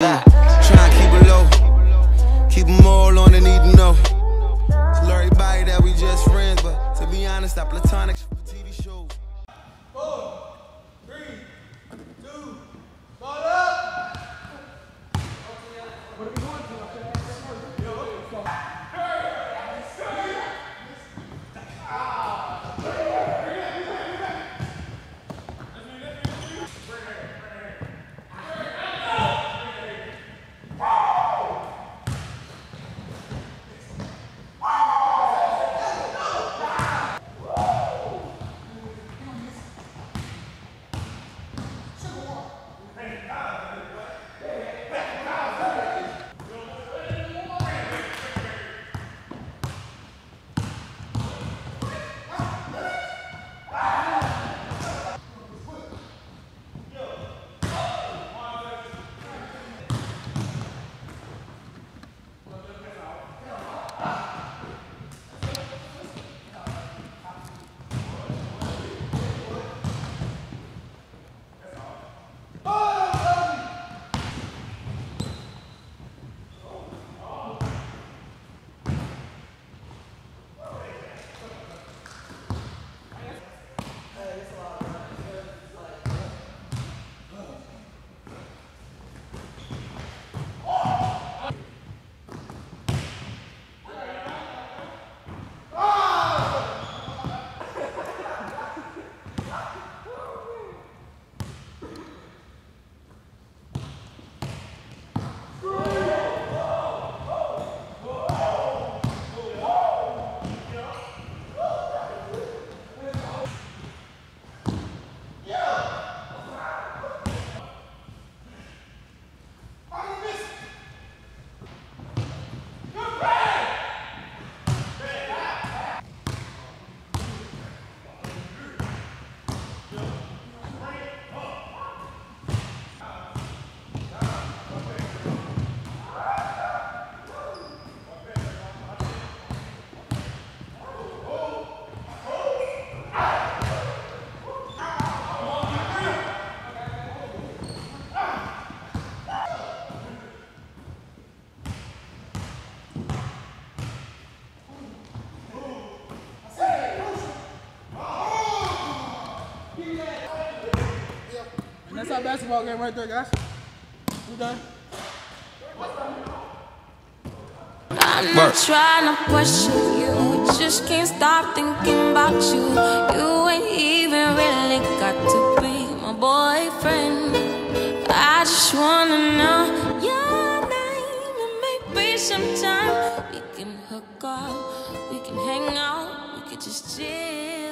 Trying to keep it low. Keep them all on the need to know. Tell everybody that we just friends, but to be honest, I platonic And that's our basketball game right there, guys. We done. I'm not trying to question you. Just can't stop thinking about you. You ain't even really got to be my boyfriend. I just wanna know your name and maybe sometime we can hook up, we can hang out, we could just chill.